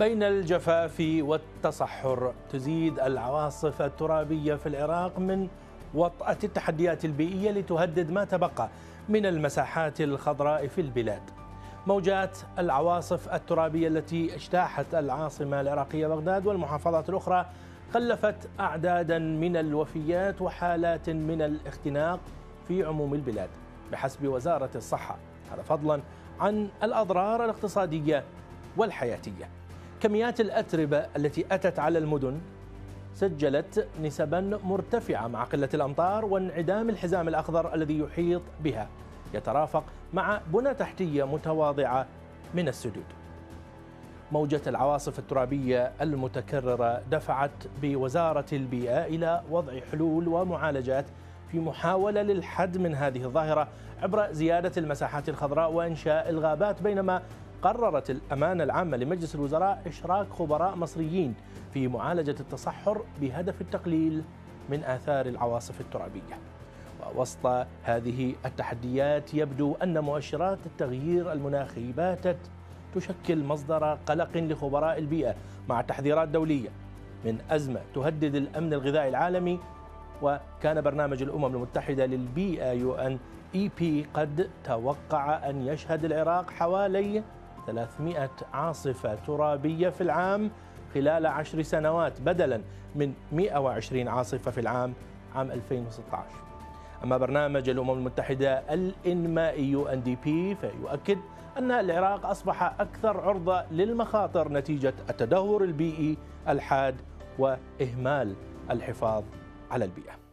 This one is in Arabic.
بين الجفاف والتصحر. تزيد العواصف الترابية في العراق من وطأة التحديات البيئية لتهدد ما تبقى من المساحات الخضراء في البلاد. موجات العواصف الترابية التي اجتاحت العاصمة العراقية بغداد والمحافظات الأخرى خلفت أعدادا من الوفيات وحالات من الاختناق في عموم البلاد. بحسب وزارة الصحة هذا فضلا عن الأضرار الاقتصادية والحياتية. كميات الأتربة التي أتت على المدن سجلت نسبا مرتفعة مع قلة الأمطار وانعدام الحزام الأخضر الذي يحيط بها. يترافق مع بنى تحتية متواضعة من السدود. موجة العواصف الترابية المتكررة دفعت بوزارة البيئة إلى وضع حلول ومعالجات في محاولة للحد من هذه الظاهرة عبر زيادة المساحات الخضراء وإنشاء الغابات بينما قررت الأمانة العامة لمجلس الوزراء إشراك خبراء مصريين في معالجة التصحر بهدف التقليل من آثار العواصف الترابية. ووسط هذه التحديات يبدو أن مؤشرات التغيير المناخي باتت تشكل مصدر قلق لخبراء البيئة مع تحذيرات دولية من أزمة تهدد الأمن الغذائي العالمي. وكان برنامج الأمم المتحدة للبيئة UNEP قد توقع أن يشهد العراق حوالي 300 عاصفة ترابية في العام خلال عشر سنوات بدلا من 120 عاصفة في العام عام 2016 أما برنامج الأمم المتحدة الإنمائي UNDP فيؤكد أن العراق أصبح أكثر عرضة للمخاطر نتيجة التدهور البيئي الحاد وإهمال الحفاظ على البيئة.